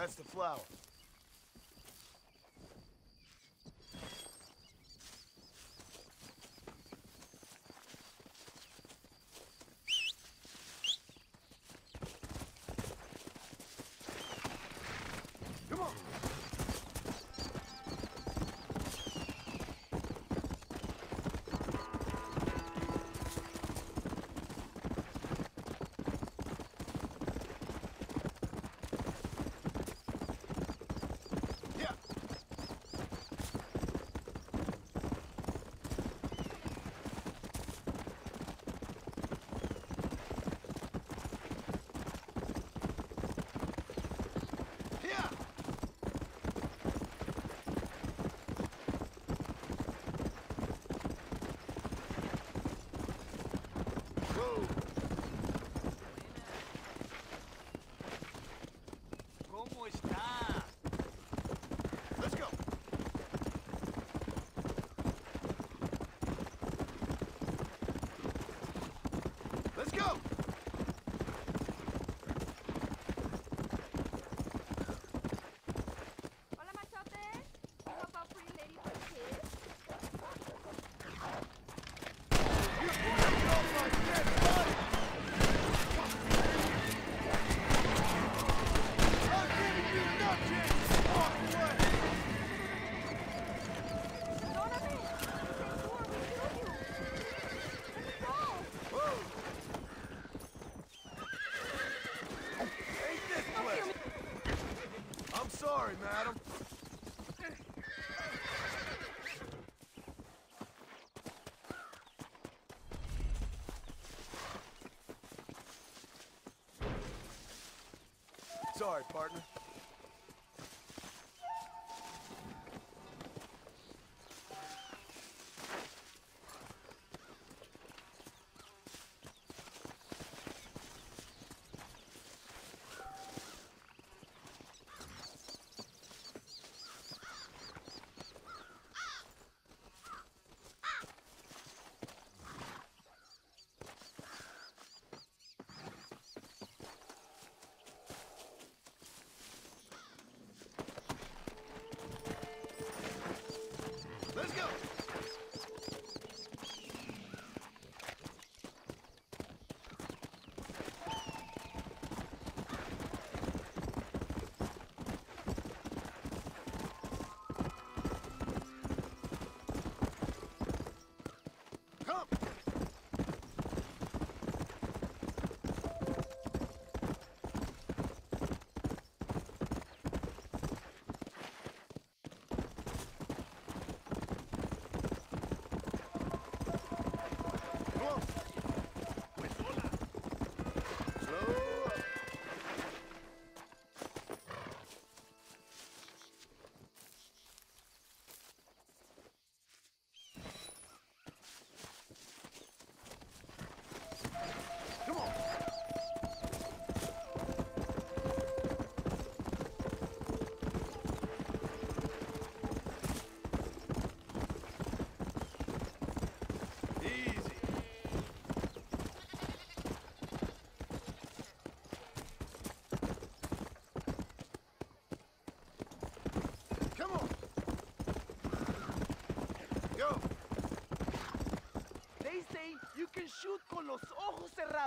That's the flower. Come on. Yeah. Yeah. Whoa. ¿Cómo está? Let's go. Let's go. Hola, machote. You help out pretty lady for kids? I'm giving you no chance. Walk away. Perdóname. Before we kill you. Let me go. Whoa. Ain't this place? I'm sorry, madam. Sorry, partner.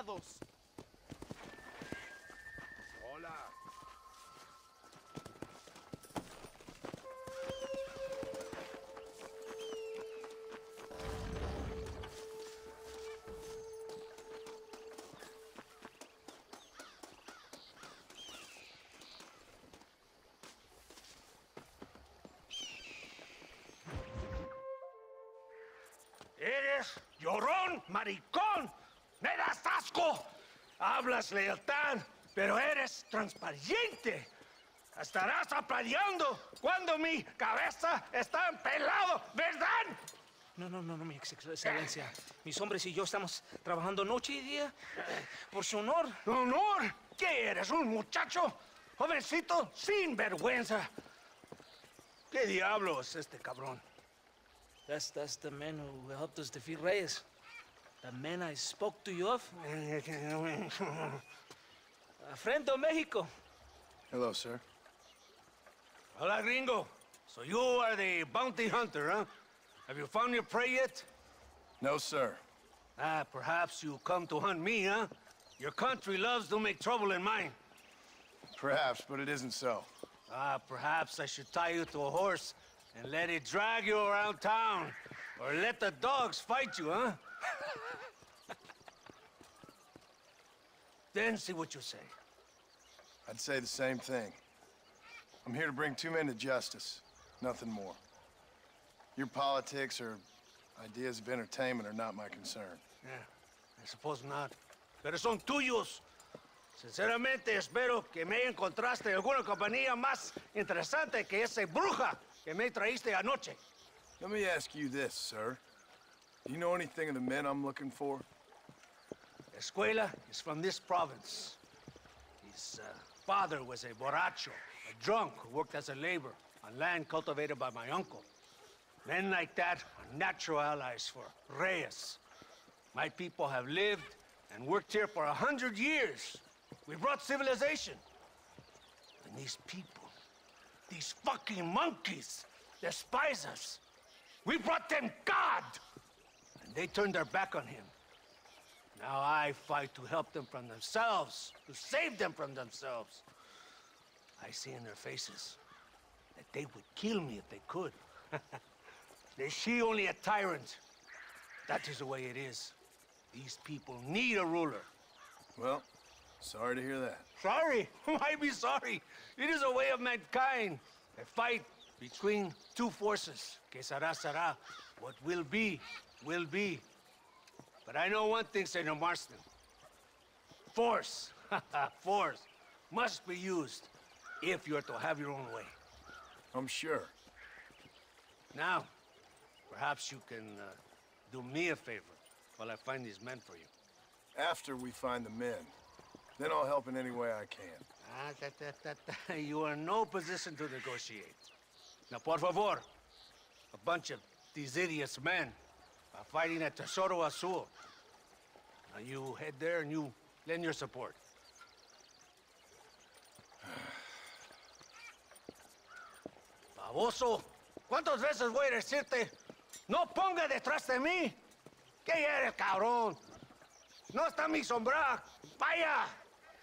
Hola. Eres llorón, maricón. Asco. Hablas lealtad, pero eres transparente. Estarás aplaudiendo cuando mi cabeza está pelado, ¿verdad? No, no, no, no, mi ex- excelencia. Mis hombres y yo estamos trabajando noche y día eh, por su honor. ¿Honor? ¿Qué eres, un muchacho? Jovencito sin vergüenza. ¿Qué diablos este cabrón? That's, that's the man who helped us defeat Reyes. The man I spoke to you of. A friend of Mexico. Hello, sir. Hola, gringo. So you are the bounty hunter, huh? Have you found your prey yet? No, sir. Ah, perhaps you come to hunt me, huh? Your country loves to make trouble in mine. Perhaps, but it isn't so. Ah, perhaps I should tie you to a horse and let it drag you around town. Or let the dogs fight you, huh? Then see what you say. I'd say the same thing. I'm here to bring two men to justice. Nothing more. Your politics or ideas of entertainment are not my concern. Yeah, I suppose not. Pero son tuyos. Sinceramente, espero que me encontraste alguna compañía más interesante que esa bruja que me traíste anoche. Let me ask you this, sir. Do you know anything of the men I'm looking for? Escuella is from this province. His uh, father was a borracho, a drunk who worked as a laborer on land cultivated by my uncle. Men like that are natural allies for Reyes. My people have lived and worked here for a hundred years. We brought civilization. And these people, these fucking monkeys, despise us. We brought them God! They turned their back on him. Now I fight to help them from themselves, to save them from themselves. I see in their faces that they would kill me if they could. they see only a tyrant. That is the way it is. These people need a ruler. Well, sorry to hear that. Sorry? Why be sorry? It is a way of mankind. A fight between two forces. Que será, será. What will be, will be. But I know one thing, Senor Marston. Force, force, must be used if you're to have your own way. I'm sure. Now, perhaps you can uh, do me a favor while I find these men for you. After we find the men, then I'll help in any way I can. Ah, that, that, that. You are in no position to negotiate. Now, por favor, a bunch of these idiots men are fighting at Tesoro Azul. Now, you head there and you lend your support. Baboso, ¿cuántas veces voy a decirte? No ponga detrás de mí. ¿Qué eres, cabrón? No está mi sombra. Vaya.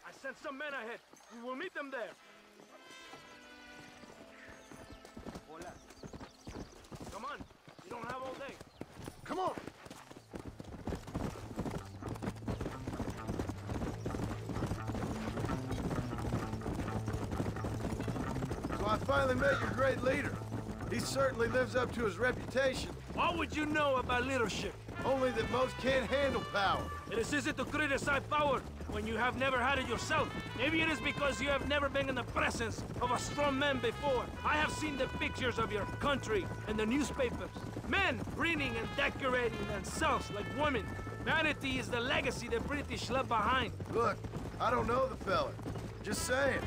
I sent some men ahead. We will meet them there. Hola. Come on. You don't have all day. Come on! So I finally met your great leader. He certainly lives up to his reputation, What would you know about leadership? only that most can't handle power. It is easy to criticize power when you have never had it yourself. Maybe it is because you have never been in the presence of a strong man before. I have seen the pictures of your country in the newspapers. Men reading and decorating themselves like women. Vanity is the legacy the British left behind. Look, I don't know the fella. Just saying.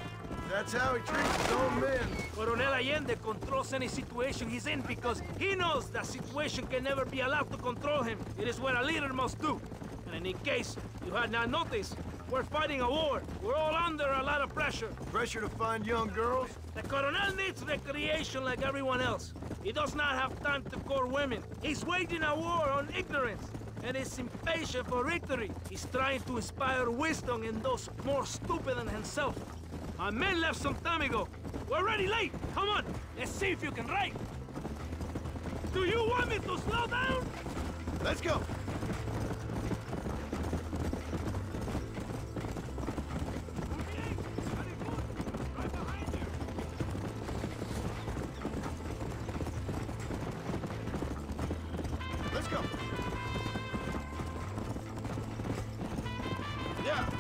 That's how he treats his own men. Coronel Allende controls any situation he's in because he knows that situation can never be allowed to control him. It is what a leader must do. And in case you had not noticed, we're fighting a war. We're all under a lot of pressure. Pressure to find young girls? The Coronel needs recreation like everyone else. He does not have time to court women. He's waging a war on ignorance and is impatient for victory. He's trying to inspire wisdom in those more stupid than himself. My men left some time ago. We're already late. Come on, let's see if you can write. Do you want me to slow down? Let's go. Let's go. Yeah.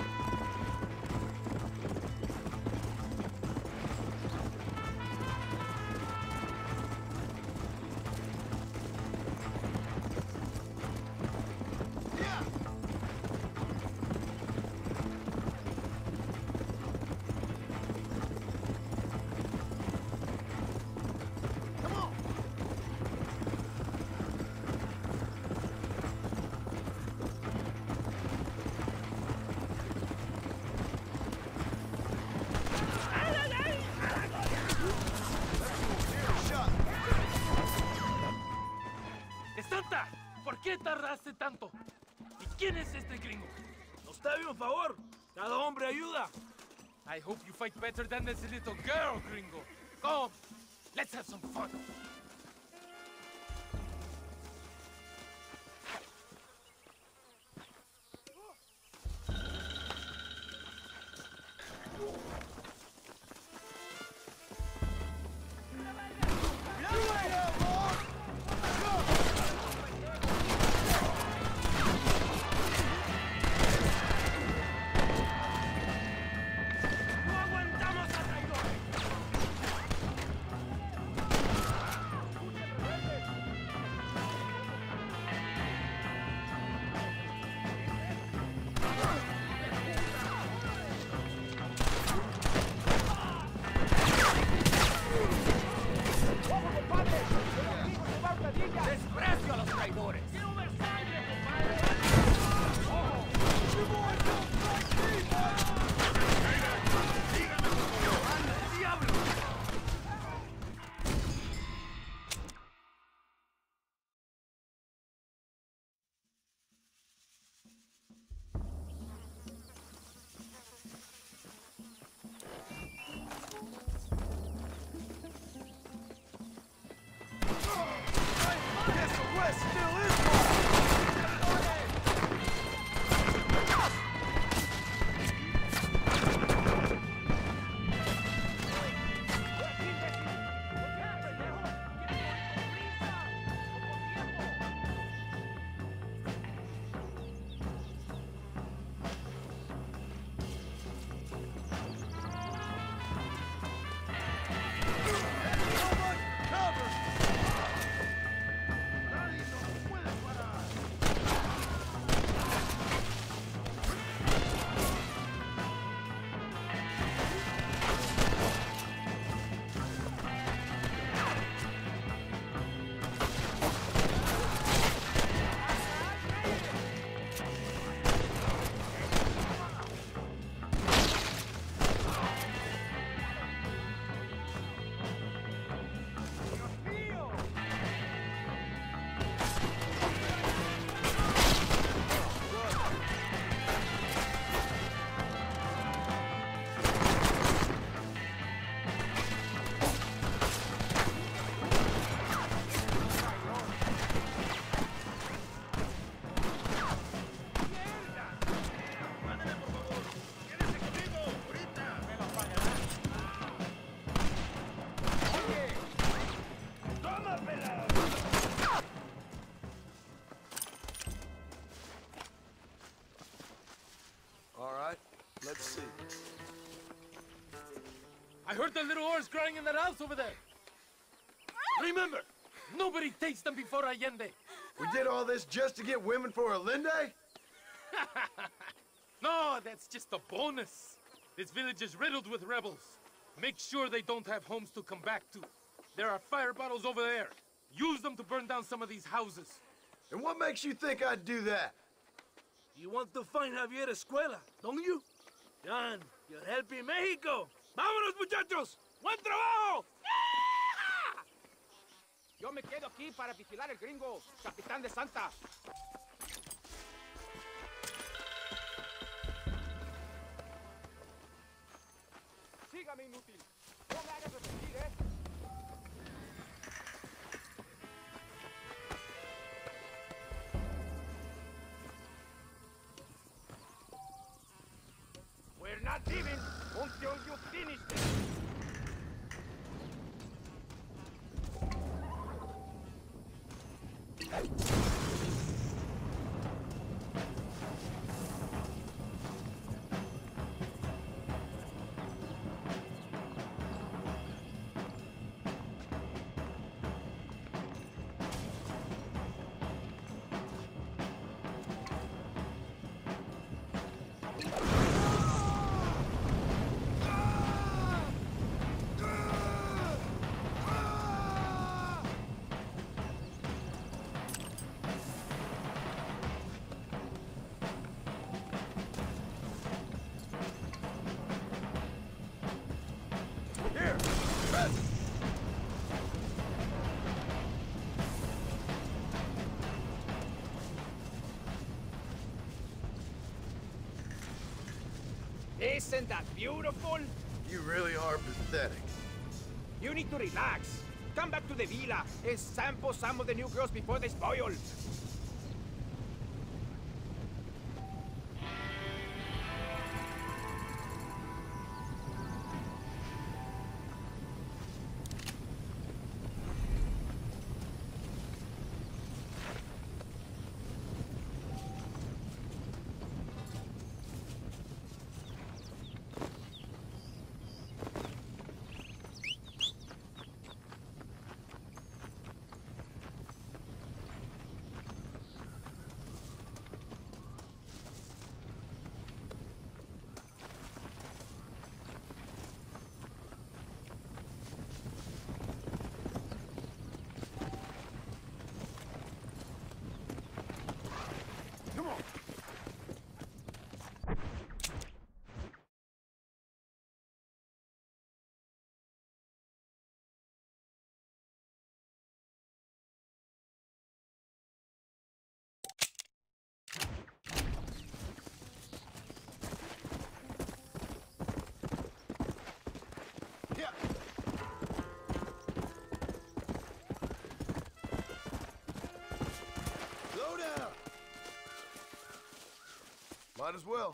Tardaste tanto? ¿Y quién es este gringo? Nos debe un favor. Cada hombre ayuda. I hope you fight better than this little girl, gringo. Come, let's have some fun. Heard the little oars crying in that house over there. Remember, nobody takes them before Allende. We did all this just to get women for Allende? No, that's just a bonus. This village is riddled with rebels. Make sure they don't have homes to come back to. There are fire bottles over there. Use them to burn down some of these houses. And what makes you think I'd do that? You want to find Javier Escuella, don't you? John, you're helping Mexico. ¡Vámonos, muchachos! ¡Buen trabajo! Yo me quedo aquí para vigilar el gringo, capitán de Santa. Sígame, inútil. No me hagas repetir, ¿eh? We're not leaving until you finish it. Isn't that beautiful? You really are pathetic. You need to relax. Come back to the villa and sample some of the new girls before they spoil. Might as well.